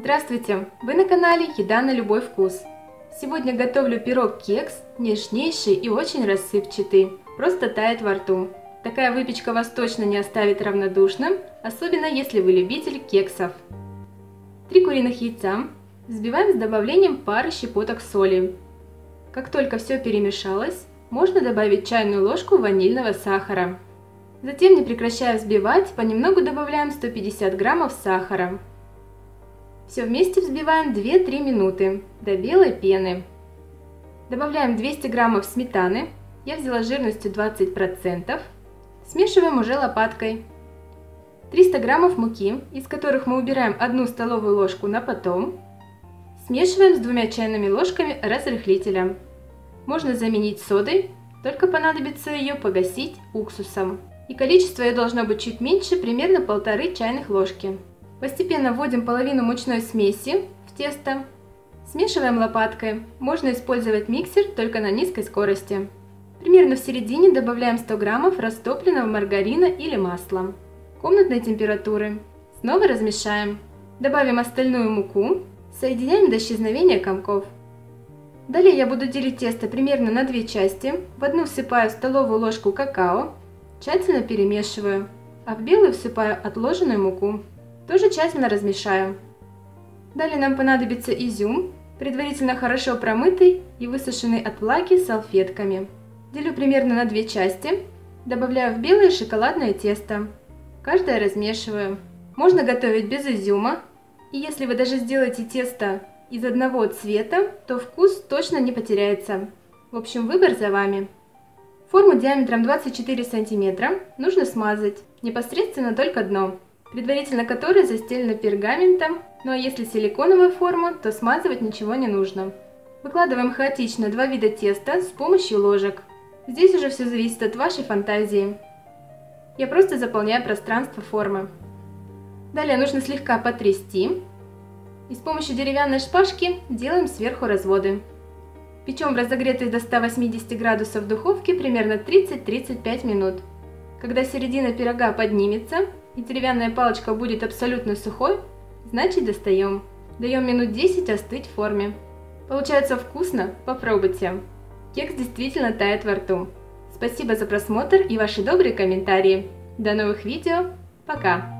Здравствуйте! Вы на канале Еда на любой вкус. Сегодня готовлю пирог-кекс, нежнейший и очень рассыпчатый, просто тает во рту. Такая выпечка вас точно не оставит равнодушным, особенно если вы любитель кексов. Три куриных яйца взбиваем с добавлением пары щепоток соли. Как только все перемешалось, можно добавить чайную ложку ванильного сахара. Затем, не прекращая взбивать, понемногу добавляем 150 граммов сахара. Все вместе взбиваем 2-3 минуты до белой пены. Добавляем 200 граммов сметаны, я взяла жирностью 20%. Смешиваем уже лопаткой. 300 граммов муки, из которых мы убираем 1 столовую ложку на потом. Смешиваем с двумя чайными ложками разрыхлителя. Можно заменить содой, только понадобится ее погасить уксусом. И количество ее должно быть чуть меньше, примерно полторы чайных ложки. Постепенно вводим половину мучной смеси в тесто. Смешиваем лопаткой. Можно использовать миксер только на низкой скорости. Примерно в середине добавляем 100 граммов растопленного маргарина или масла комнатной температуры. Снова размешаем. Добавим остальную муку. Соединяем до исчезновения комков. Далее я буду делить тесто примерно на две части. В одну всыпаю столовую ложку какао, тщательно перемешиваю, а в белую всыпаю отложенную муку. Тоже тщательно размешаю. Далее нам понадобится изюм, предварительно хорошо промытый и высушенный от влаги салфетками. Делю примерно на две части. Добавляю в белое шоколадное тесто. Каждое размешиваю. Можно готовить без изюма. И если вы даже сделаете тесто из одного цвета, то вкус точно не потеряется. В общем, выбор за вами. Форму диаметром 24 сантиметра нужно смазать, непосредственно только дно предварительно которое застелено пергаментом, ну а если силиконовая форма, то смазывать ничего не нужно. Выкладываем хаотично два вида теста с помощью ложек. Здесь уже все зависит от вашей фантазии. Я просто заполняю пространство формы. Далее нужно слегка потрясти. И с помощью деревянной шпажки делаем сверху разводы. Печем в разогретой до 180 градусов духовке примерно 30-35 минут. Когда середина пирога поднимется, и деревянная палочка будет абсолютно сухой, значит достаем. Даем минут 10 остыть в форме. Получается вкусно? Попробуйте. Кекс действительно тает во рту. Спасибо за просмотр и ваши добрые комментарии. До новых видео. Пока!